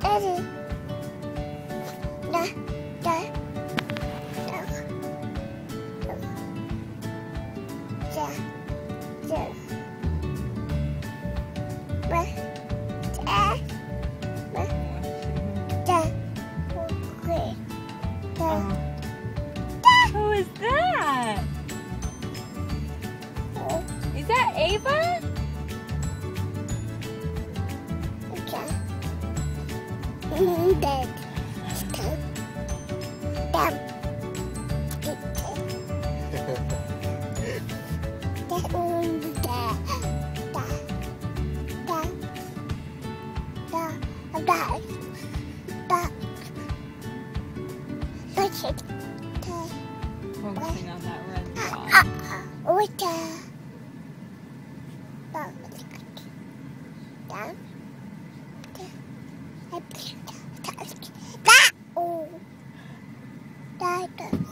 Daddy. Da, da, da. Da, da. Ba, da, ba, da. Okay. Da, Who is that? Is that Ava? Mm, Dad. Da, da. Focusing on that red dot. Down. That. Oh. That.